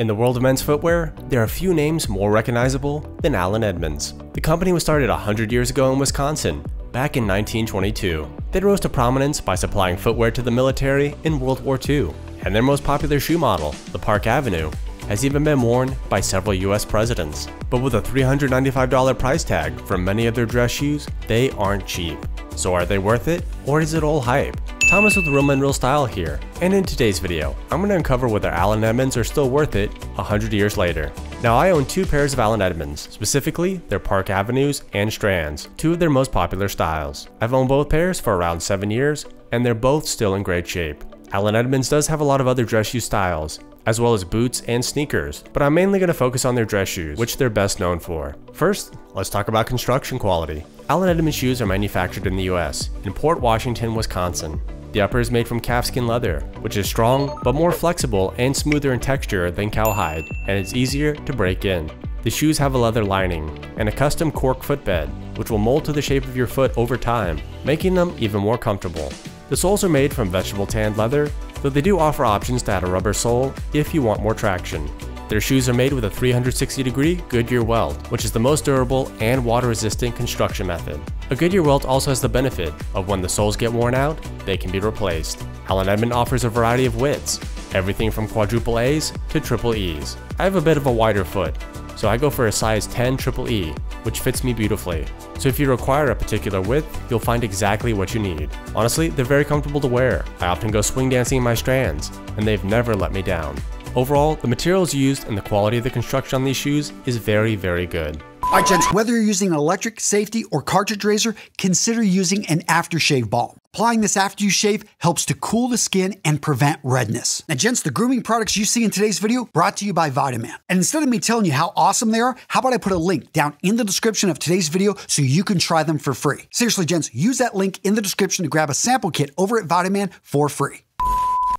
In the world of men's footwear, there are few names more recognizable than Allen Edmonds. The company was started 100 years ago in Wisconsin, back in 1922. They rose to prominence by supplying footwear to the military in World War II, and their most popular shoe model, the Park Avenue, has even been worn by several US presidents. But with a $395 price tag for many of their dress shoes, they aren't cheap. So are they worth it, or is it all hype? Thomas with Real Men Real Style here, and in today's video, I'm going to uncover whether Allen Edmonds are still worth it 100 years later. Now I own two pairs of Allen Edmonds, specifically their Park Avenues and Strands, two of their most popular styles. I've owned both pairs for around 7 years, and they're both still in great shape. Allen Edmonds does have a lot of other dress shoe styles, as well as boots and sneakers, but I'm mainly going to focus on their dress shoes, which they're best known for. First, let's talk about construction quality. Allen Edmonds shoes are manufactured in the US, in Port Washington, Wisconsin. The upper is made from calfskin leather, which is strong but more flexible and smoother in texture than cowhide, and it's easier to break in. The shoes have a leather lining and a custom cork footbed, which will mold to the shape of your foot over time, making them even more comfortable. The soles are made from vegetable tanned leather, though they do offer options to add a rubber sole if you want more traction. Their shoes are made with a 360 degree Goodyear welt, which is the most durable and water resistant construction method. A Goodyear welt also has the benefit of when the soles get worn out, they can be replaced. Allen Edmond offers a variety of widths, everything from quadruple A's to triple E's. I have a bit of a wider foot, so I go for a size 10 triple E, which fits me beautifully. So if you require a particular width, you'll find exactly what you need. Honestly, they're very comfortable to wear. I often go swing dancing in my strands, and they've never let me down. Overall, the materials used and the quality of the construction on these shoes is very, very good. Alright gents, whether you're using an electric, safety, or cartridge razor, consider using an aftershave balm. Applying this after you shave helps to cool the skin and prevent redness. Now gents, the grooming products you see in today's video brought to you by Vitaman. And instead of me telling you how awesome they are, how about I put a link down in the description of today's video so you can try them for free. Seriously gents, use that link in the description to grab a sample kit over at Vitaman for free.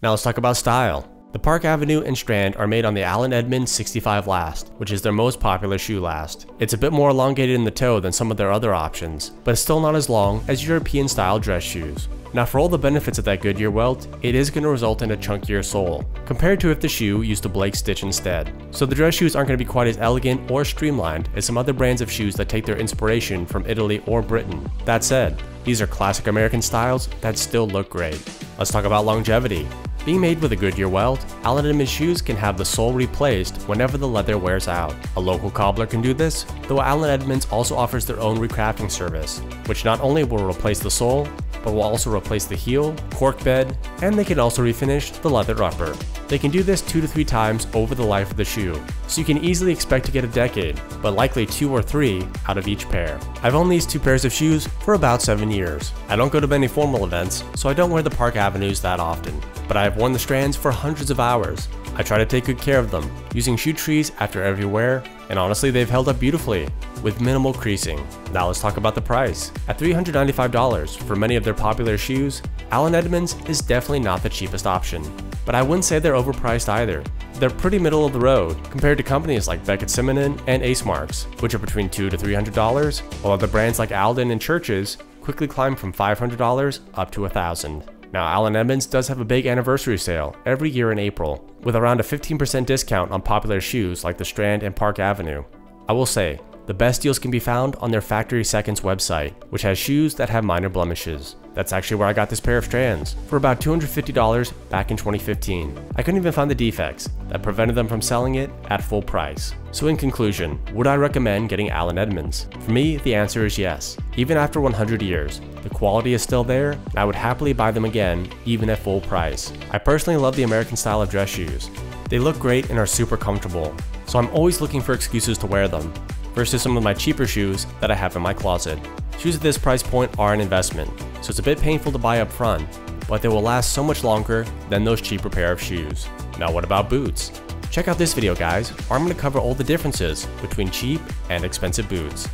Now let's talk about style. The Park Avenue and Strand are made on the Allen Edmonds 65 last, which is their most popular shoe last. It's a bit more elongated in the toe than some of their other options, but it's still not as long as European style dress shoes. Now for all the benefits of that Goodyear welt, it is going to result in a chunkier sole, compared to if the shoe used a Blake stitch instead. So the dress shoes aren't going to be quite as elegant or streamlined as some other brands of shoes that take their inspiration from Italy or Britain. That said, these are classic American styles that still look great. Let's talk about longevity. Being made with a Goodyear welt, Allen Edmonds shoes can have the sole replaced whenever the leather wears out. A local cobbler can do this, though Allen Edmonds also offers their own recrafting service, which not only will replace the sole, but will also replace the heel, cork bed, and they can also refinish the leather upper. They can do this two to three times over the life of the shoe, so you can easily expect to get a decade, but likely two or three out of each pair. I've owned these two pairs of shoes for about seven years. I don't go to many formal events, so I don't wear the Park Avenues that often, but I have worn the strands for hundreds of hours. I try to take good care of them, using shoe trees after every wear, and honestly they've held up beautifully, with minimal creasing. Now let's talk about the price. At $395 for many of their popular shoes, Allen Edmonds is definitely not the cheapest option. But I wouldn't say they're overpriced either. They're pretty middle of the road compared to companies like Beckett Simonin and Ace Marks, which are between 2 to $300, while other brands like Alden and Church's quickly climb from $500 up to $1,000. Now, Allen Edmonds does have a big anniversary sale every year in April, with around a 15% discount on popular shoes like the Strand and Park Avenue. I will say, the best deals can be found on their Factory Seconds website, which has shoes that have minor blemishes. That's actually where I got this pair of strands, for about $250 back in 2015. I couldn't even find the defects that prevented them from selling it at full price. So in conclusion, would I recommend getting Allen Edmonds? For me, the answer is yes. Even after 100 years, the quality is still there, and I would happily buy them again, even at full price. I personally love the American style of dress shoes. They look great and are super comfortable, so I'm always looking for excuses to wear them, versus some of my cheaper shoes that I have in my closet. Shoes at this price point are an investment, so it's a bit painful to buy up front, but they will last so much longer than those cheaper pair of shoes. Now what about boots? Check out this video guys, where I'm going to cover all the differences between cheap and expensive boots.